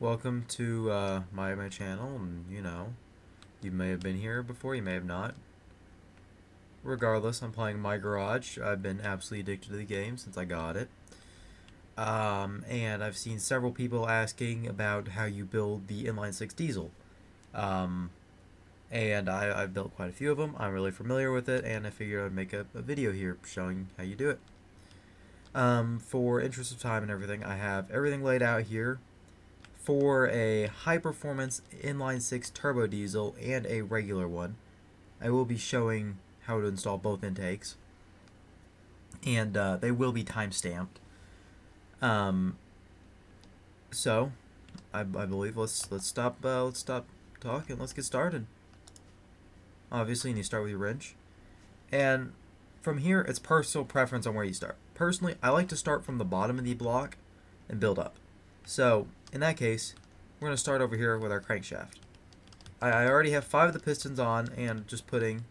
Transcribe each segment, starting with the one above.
welcome to uh, my my channel, and you know, you may have been here before, you may have not. Regardless, I'm playing My Garage. I've been absolutely addicted to the game since I got it. Um, and I've seen several people asking about how you build the inline six diesel. Um, and I, I've built quite a few of them. I'm really familiar with it, and I figured I'd make a, a video here showing how you do it. Um, for interest of time and everything, I have everything laid out here for a high performance inline six turbo diesel and a regular one. I will be showing how to install both intakes, and uh, they will be time stamped. Um, so, I, I believe let's let's stop uh, let's stop talking. Let's get started. Obviously, you need to start with your wrench, and from here it's personal preference on where you start. Personally, I like to start from the bottom of the block and build up. So, in that case, we're going to start over here with our crankshaft. I, I already have five of the pistons on and just putting,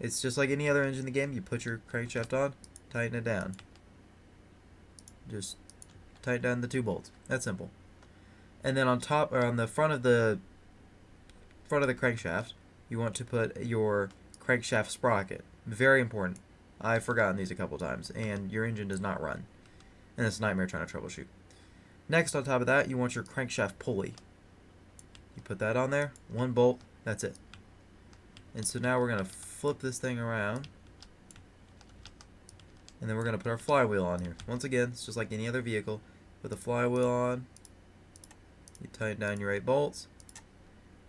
it's just like any other engine in the game, you put your crankshaft on, tighten it down. Just tighten down the two bolts. That's simple. And then on top, or on the front of the front of the crankshaft, you want to put your crankshaft sprocket. Very important. I've forgotten these a couple times, and your engine does not run. And it's a nightmare trying to troubleshoot. Next, on top of that, you want your crankshaft pulley. You put that on there, one bolt, that's it. And so now we're going to flip this thing around. And then we're going to put our flywheel on here. Once again, it's just like any other vehicle. Put the flywheel on. You tighten down your eight bolts.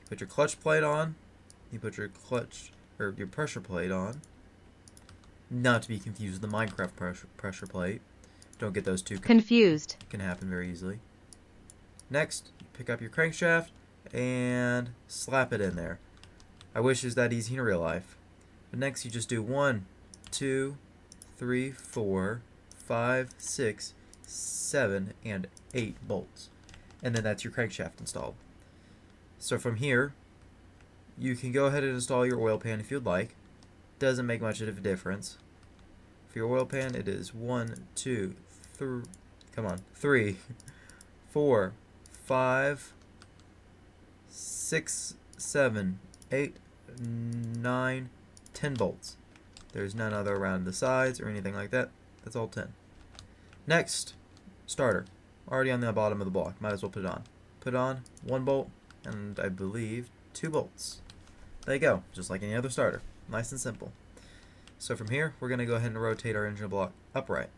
Put your clutch plate on. You put your clutch, or your pressure plate on. Not to be confused with the Minecraft pressure, pressure plate. Don't get those two confused. Can happen very easily. Next, pick up your crankshaft and slap it in there. I wish it was that easy in real life. But next you just do one, two, three, four, five, six, seven, and eight bolts. And then that's your crankshaft installed. So from here, you can go ahead and install your oil pan if you'd like. Doesn't make much of a difference. For your oil pan, it is one, two, three, come on, three, four, five, six, seven, eight, nine, ten bolts. There's none other around the sides or anything like that. That's all ten. Next, starter. Already on the bottom of the block. Might as well put it on. Put on one bolt and I believe two bolts. There you go. Just like any other starter. Nice and simple. So from here, we're going to go ahead and rotate our engine block upright.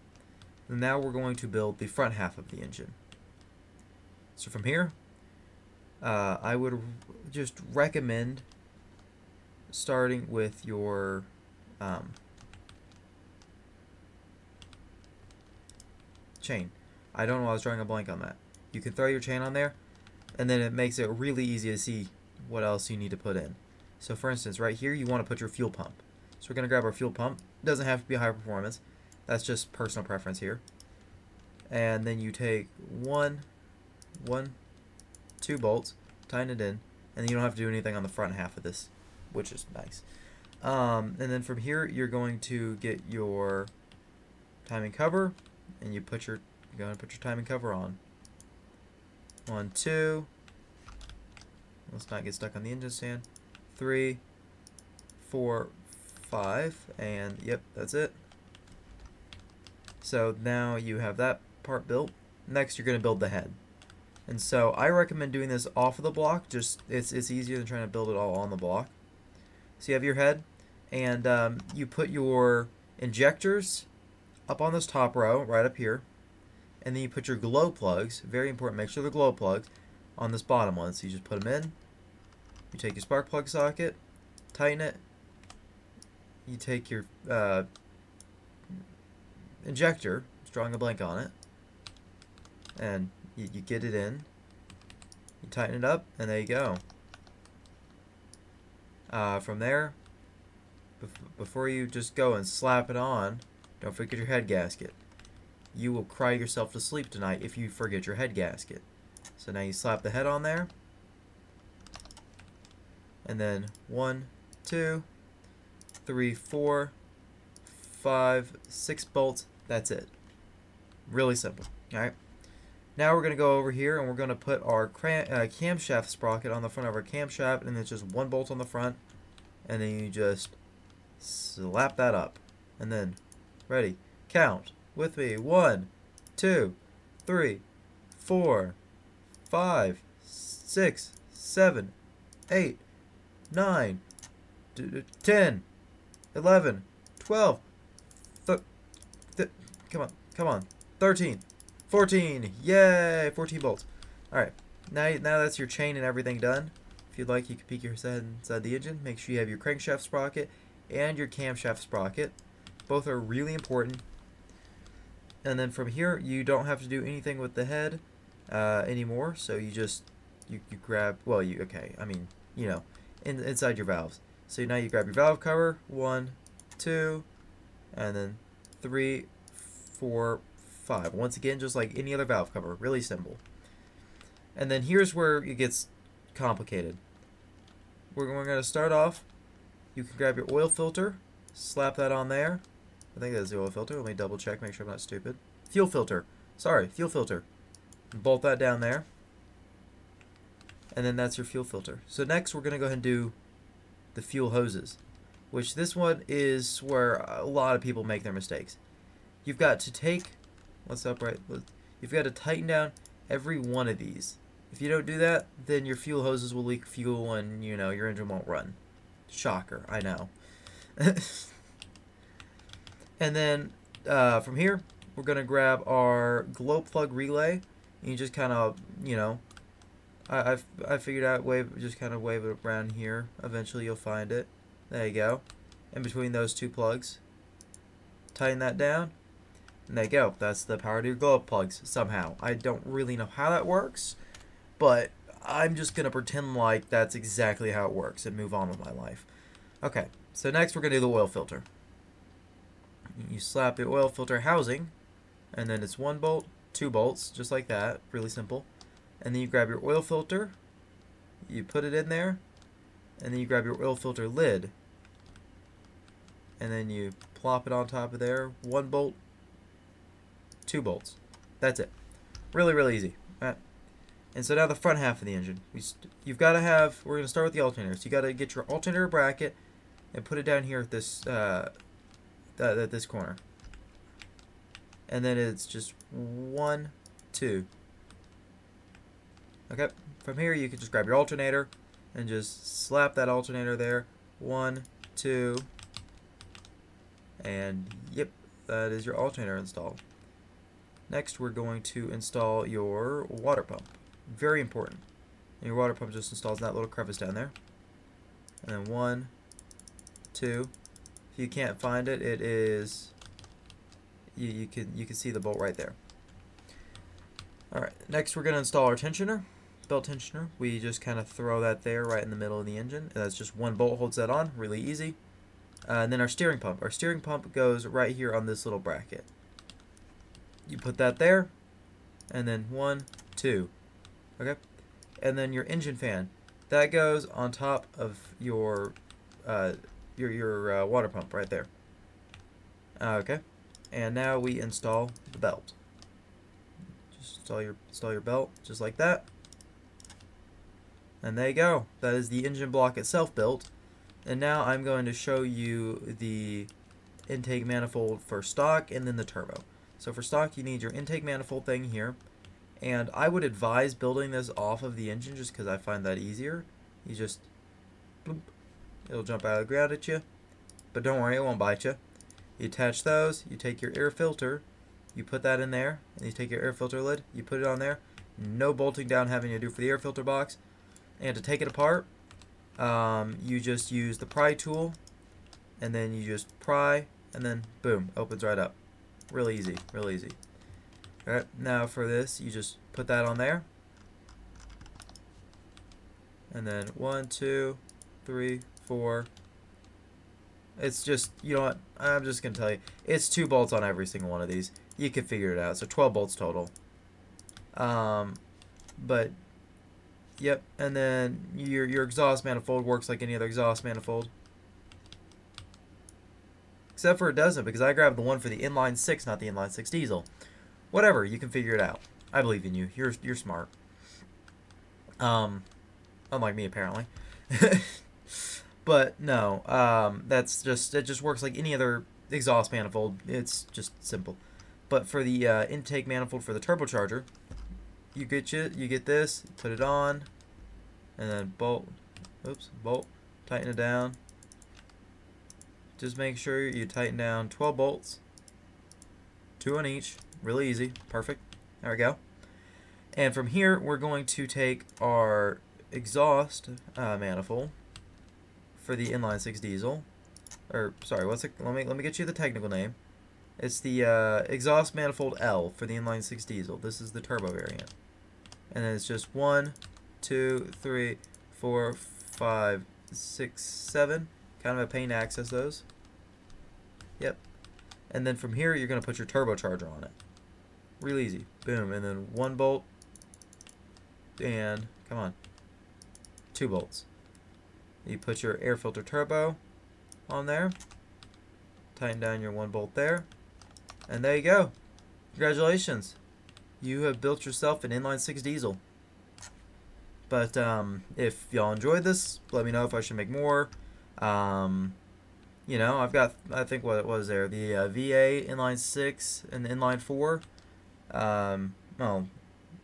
And now we're going to build the front half of the engine. So from here, uh, I would just recommend starting with your um, chain. I don't know I was drawing a blank on that. You can throw your chain on there, and then it makes it really easy to see what else you need to put in. So for instance, right here, you want to put your fuel pump. So we're going to grab our fuel pump. It doesn't have to be a high performance. That's just personal preference here. And then you take one, one, two bolts, tighten it in, and you don't have to do anything on the front half of this, which is nice. Um, and then from here, you're going to get your timing cover, and you put your you're going to put your timing cover on. One, two. Let's not get stuck on the engine stand. Three, four, five, and yep, that's it. So now you have that part built. Next, you're going to build the head. And so I recommend doing this off of the block. Just it's it's easier than trying to build it all on the block. So you have your head, and um, you put your injectors up on this top row, right up here, and then you put your glow plugs. Very important. Make sure they're glow plugs on this bottom one. So you just put them in. You take your spark plug socket, tighten it. You take your uh, injector, drawing a blank on it, and you, you get it in. You tighten it up, and there you go. Uh, from there, bef before you just go and slap it on, don't forget your head gasket. You will cry yourself to sleep tonight if you forget your head gasket. So now you slap the head on there. And then one, two, three, four, five, six bolts. That's it. Really simple. Alright. Now we're going to go over here and we're going to put our cram uh, camshaft sprocket on the front of our camshaft and it's just one bolt on the front and then you just slap that up and then ready count with me one two three four five six seven eight nine ten eleven twelve come on come on thirteen 14! Yay! 14 bolts. Alright, now, now that's your chain and everything done. If you'd like, you can peek your head inside the engine. Make sure you have your crankshaft sprocket and your camshaft sprocket. Both are really important. And then from here, you don't have to do anything with the head uh, anymore. So you just, you, you grab, well, you, okay, I mean, you know, in, inside your valves. So now you grab your valve cover, one, two, and then three, four, 5. Once again, just like any other valve cover, really simple. And then here's where it gets complicated. We're, we're going to start off, you can grab your oil filter, slap that on there. I think that's the oil filter. Let me double check, make sure I'm not stupid. Fuel filter. Sorry, fuel filter. Bolt that down there. And then that's your fuel filter. So next we're going to go ahead and do the fuel hoses, which this one is where a lot of people make their mistakes. You've got to take What's up, right? You've got to tighten down every one of these. If you don't do that, then your fuel hoses will leak fuel and, you know, your engine won't run. Shocker, I know. and then uh, from here, we're going to grab our glow plug relay. And you just kind of, you know, I, I've, I figured out wave, just kind of wave it around here. Eventually you'll find it. There you go. In between those two plugs. Tighten that down. And there you go. That's the power to your glow plugs somehow. I don't really know how that works, but I'm just going to pretend like that's exactly how it works and move on with my life. Okay, so next we're going to do the oil filter. You slap the oil filter housing, and then it's one bolt, two bolts, just like that. Really simple. And then you grab your oil filter, you put it in there, and then you grab your oil filter lid, and then you plop it on top of there. One bolt, two bolts. That's it. Really, really easy. Right. And so now the front half of the engine. We you've got to have, we're going to start with the alternator. So you got to get your alternator bracket and put it down here at this, uh, at this corner. And then it's just one, two. Okay, from here you can just grab your alternator and just slap that alternator there. One, two, and yep, that is your alternator installed. Next, we're going to install your water pump. Very important. And your water pump just installs that little crevice down there. And then one, two. If you can't find it, it is you, you can you can see the bolt right there. Alright, next we're going to install our tensioner, belt tensioner. We just kind of throw that there right in the middle of the engine. And That's just one bolt holds that on, really easy. Uh, and then our steering pump. Our steering pump goes right here on this little bracket you put that there, and then one, two, okay? And then your engine fan, that goes on top of your uh, your your uh, water pump right there. Okay, and now we install the belt. Just install your install your belt just like that. And there you go. That is the engine block itself built. And now I'm going to show you the intake manifold for stock and then the turbo. So for stock, you need your intake manifold thing here. And I would advise building this off of the engine just because I find that easier. You just, bloop, it'll jump out of the ground at you. But don't worry, it won't bite you. You attach those, you take your air filter, you put that in there, and you take your air filter lid, you put it on there. No bolting down having to do for the air filter box. And to take it apart, um, you just use the pry tool, and then you just pry, and then boom, opens right up. Real easy, real easy. Alright, now for this, you just put that on there. And then one, two, three, four. It's just, you know what, I'm just going to tell you. It's two bolts on every single one of these. You can figure it out. So 12 bolts total. Um, but, yep. And then your, your exhaust manifold works like any other exhaust manifold. Except for it doesn't, because I grabbed the one for the inline 6, not the inline 6 diesel. Whatever, you can figure it out. I believe in you. You're you're smart. Um, unlike me apparently. but no, um, that's just it. Just works like any other exhaust manifold. It's just simple. But for the uh, intake manifold for the turbocharger, you get you you get this, put it on, and then bolt. Oops, bolt. Tighten it down. Just make sure you tighten down 12 bolts, two on each. Really easy. Perfect. There we go. And from here, we're going to take our exhaust uh, manifold for the inline six diesel. Or sorry, what's it? Let me let me get you the technical name. It's the uh, exhaust manifold L for the inline six diesel. This is the turbo variant, and then it's just one, two, three, four, five, six, seven. Kind of a pain to access those. Yep. And then from here, you're gonna put your turbocharger on it. Real easy. Boom, and then one bolt, and come on, two bolts. You put your air filter turbo on there. Tighten down your one bolt there. And there you go. Congratulations. You have built yourself an inline six diesel. But um, if y'all enjoyed this, let me know if I should make more. Um, you know, I've got, I think what it was there, the uh, V8 inline six and the inline four. Um, oh,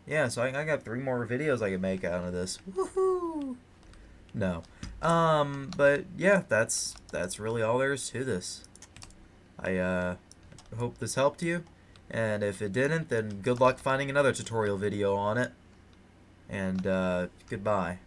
yeah, so I, I got three more videos I could make out of this. Woohoo! No. Um, but yeah, that's that's really all there is to this. I uh, hope this helped you, and if it didn't, then good luck finding another tutorial video on it. And uh, goodbye.